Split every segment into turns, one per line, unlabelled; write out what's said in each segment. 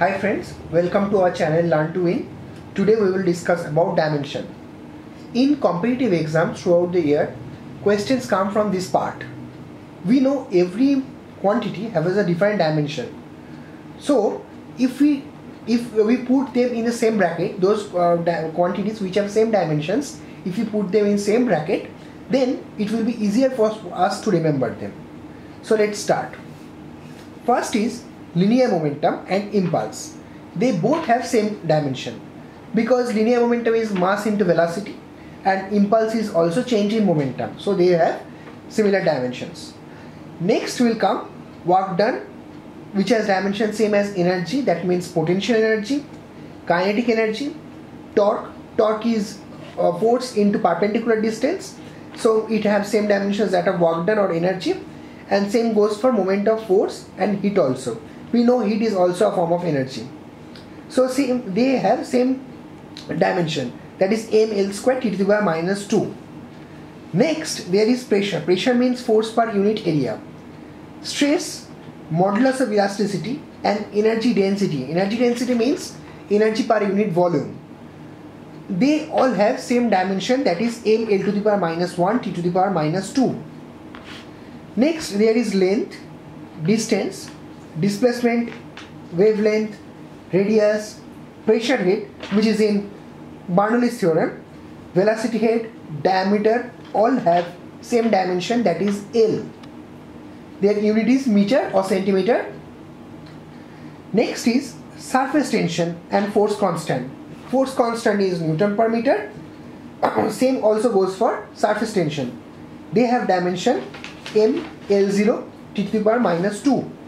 Hi friends, welcome to our channel Learn to Win. Today we will discuss about dimension. In competitive exams throughout the year, questions come from this part. We know every quantity has a different dimension. So if we if we put them in the same bracket, those uh, quantities which have same dimensions, if we put them in same bracket, then it will be easier for us to remember them. So let's start. First is linear momentum and impulse. They both have same dimension because linear momentum is mass into velocity and impulse is also change in momentum. So they have similar dimensions. Next will come work done which has dimension same as energy that means potential energy, kinetic energy, torque. Torque is uh, force into perpendicular distance so it have same dimensions that of work done or energy and same goes for moment of force and heat also we know heat is also a form of energy. So same they have same dimension. That is ml square t to the power minus 2 next there is pressure. Pressure means force per unit area. Stress modulus of elasticity and energy density. Energy density means energy per unit volume. They all have same dimension. That is m l to the power minus 1 t to the power minus 2 next there is length distance displacement, wavelength, radius, pressure head which is in Bernoulli's theorem, velocity head, diameter all have same dimension that is L. Their unit is meter or centimeter. Next is surface tension and force constant. Force constant is Newton per meter. same also goes for surface tension. They have dimension M L0 t to the power minus 2.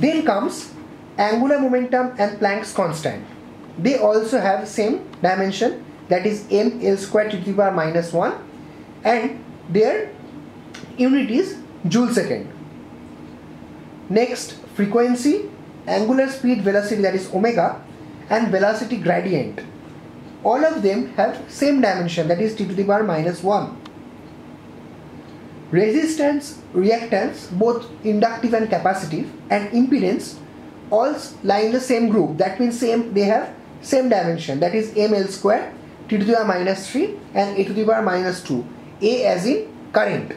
Then comes angular momentum and Planck's constant. They also have same dimension that is m l square to the power minus 1 and their unit is joule second. Next frequency, angular speed velocity that is omega and velocity gradient. All of them have same dimension that is t to the power minus 1 resistance, reactance, both inductive and capacitive, and impedance all lie in the same group. That means same they have same dimension. That is ml square t to the power minus 3 and a to the power minus 2. A as in current.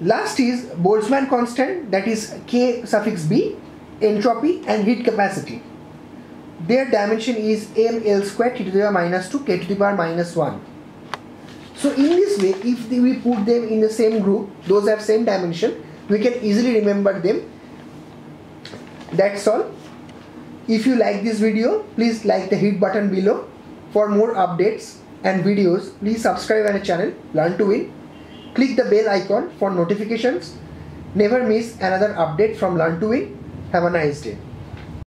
Last is Boltzmann constant that is k suffix b, entropy and heat capacity. Their dimension is ml square t to the power minus 2 k to the power minus 1 so in this way, if we put them in the same group, those have same dimension, we can easily remember them. That's all. If you like this video, please like the hit button below. For more updates and videos, please subscribe our channel, Learn to Win. Click the bell icon for notifications. Never miss another update from Learn to Win. Have a nice day.